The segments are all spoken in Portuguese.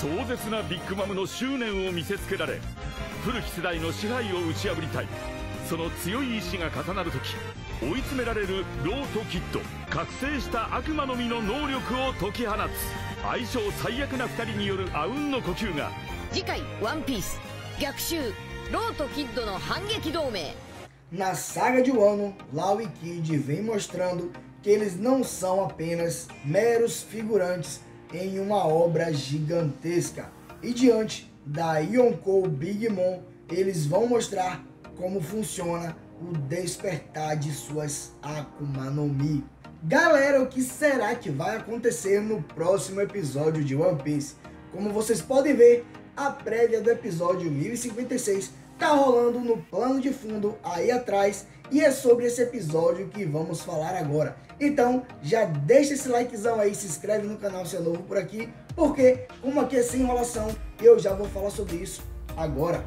壮絶なビッグマムの執念を見せつけられ古き世代の支配を打ち破りたい。その強い意志が重なる時追い詰められるローとキッド覚醒した悪魔の実の能力を解き放つ。相性最悪な2人によるあうんの呼吸が次回「ワンピース逆襲ローとキッドの反撃同盟。Na saga de Wano, Lau e Kid vem mostrando que eles não são apenas meros figurantes em uma obra gigantesca. E diante da Yonkou Big Mom, eles vão mostrar como funciona o despertar de suas Akuma no Mi. Galera, o que será que vai acontecer no próximo episódio de One Piece? Como vocês podem ver, a prévia do episódio 1056 tá rolando no plano de fundo aí atrás e é sobre esse episódio que vamos falar agora. Então já deixa esse likezão aí, se inscreve no canal se é novo por aqui, porque como aqui é sem enrolação, eu já vou falar sobre isso agora.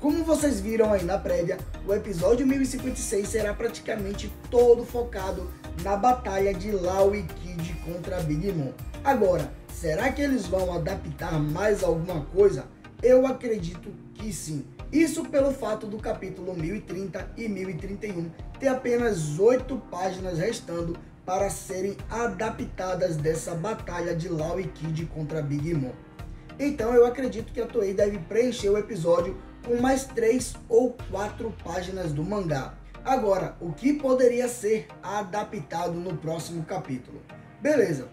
Como vocês viram aí na prévia, o episódio 1056 será praticamente todo focado na batalha de Lau e Kid contra Big Mom. Agora, será que eles vão adaptar mais alguma coisa? Eu acredito que sim. Isso pelo fato do capítulo 1030 e 1031 ter apenas 8 páginas restando para serem adaptadas dessa batalha de Lau e Kid contra Big Mom. Então eu acredito que a Toei deve preencher o episódio com mais três ou quatro páginas do mangá. Agora, o que poderia ser adaptado no próximo capítulo? Beleza,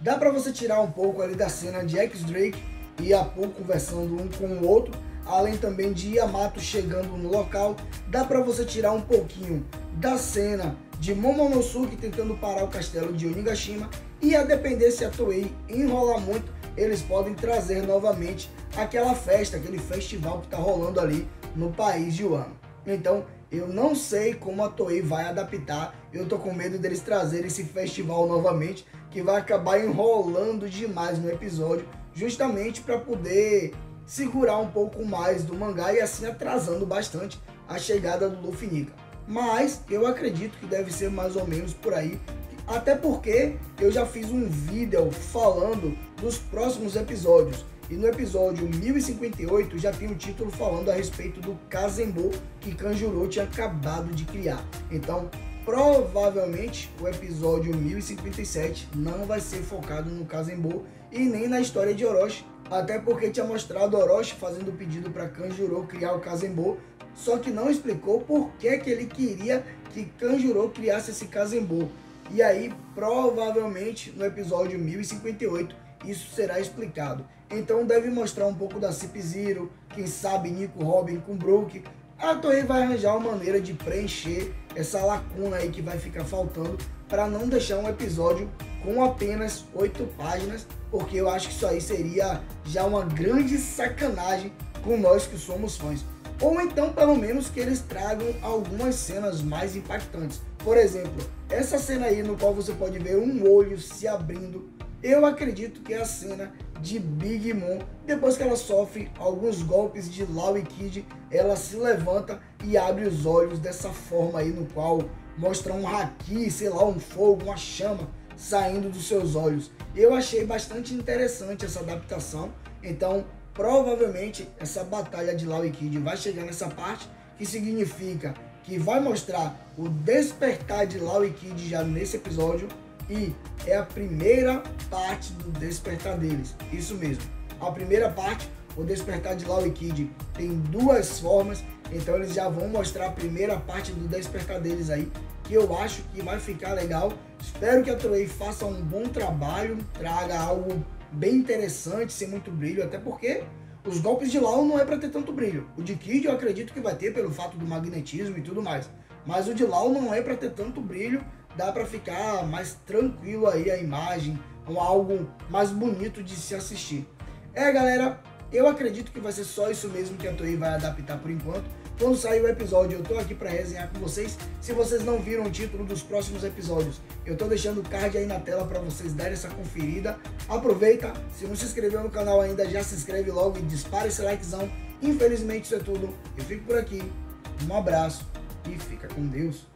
dá para você tirar um pouco ali da cena de X-Drake e Apu conversando um com o outro, além também de Yamato chegando no local, dá para você tirar um pouquinho da cena de Momonosuke tentando parar o castelo de Onigashima e a depender se a Toei enrolar muito, eles podem trazer novamente aquela festa, aquele festival que está rolando ali no país de Wano. Então, eu não sei como a Toei vai adaptar. Eu tô com medo deles trazerem esse festival novamente, que vai acabar enrolando demais no episódio, justamente para poder segurar um pouco mais do mangá e assim atrasando bastante a chegada do Luffy Nika. Mas eu acredito que deve ser mais ou menos por aí, até porque eu já fiz um vídeo falando dos próximos episódios. E no episódio 1058 já tem o um título falando a respeito do Kazembo que Kanjuro tinha acabado de criar. Então, provavelmente o episódio 1057 não vai ser focado no Kazembo e nem na história de Orochi, até porque tinha mostrado Orochi fazendo pedido para Kanjuro criar o Kazembo, só que não explicou por que, que ele queria que Kanjuro criasse esse Kazembo. E aí, provavelmente, no episódio 1058, isso será explicado. Então deve mostrar um pouco da Cip Zero, quem sabe Nico Robin com Brook. A Toei vai arranjar uma maneira de preencher essa lacuna aí que vai ficar faltando para não deixar um episódio com apenas oito páginas, porque eu acho que isso aí seria já uma grande sacanagem com nós que somos fãs. Ou então, pelo menos, que eles tragam algumas cenas mais impactantes. Por exemplo, essa cena aí no qual você pode ver um olho se abrindo eu acredito que é a cena de Big Mom, depois que ela sofre alguns golpes de Law e Kid, ela se levanta e abre os olhos dessa forma aí no qual mostra um haki, sei lá, um fogo, uma chama saindo dos seus olhos. Eu achei bastante interessante essa adaptação, então provavelmente essa batalha de Law e Kid vai chegar nessa parte, que significa que vai mostrar o despertar de Law e Kid já nesse episódio, e é a primeira parte do despertar deles. Isso mesmo. A primeira parte, o despertar de Lau e Kid, tem duas formas, então eles já vão mostrar a primeira parte do despertar deles aí, que eu acho que vai ficar legal. Espero que a Toei faça um bom trabalho, traga algo bem interessante, sem muito brilho, até porque os golpes de Lau não é para ter tanto brilho. O de Kid eu acredito que vai ter pelo fato do magnetismo e tudo mais. Mas o de Lau não é para ter tanto brilho, dá para ficar mais tranquilo aí a imagem, um algo mais bonito de se assistir. É, galera, eu acredito que vai ser só isso mesmo que a Toei vai adaptar por enquanto. Quando sair o episódio, eu tô aqui para resenhar com vocês. Se vocês não viram o título dos próximos episódios, eu tô deixando o card aí na tela para vocês darem essa conferida. Aproveita, se não se inscreveu no canal ainda, já se inscreve logo e dispara esse likezão. Infelizmente isso é tudo. Eu fico por aqui. Um abraço e fica com Deus.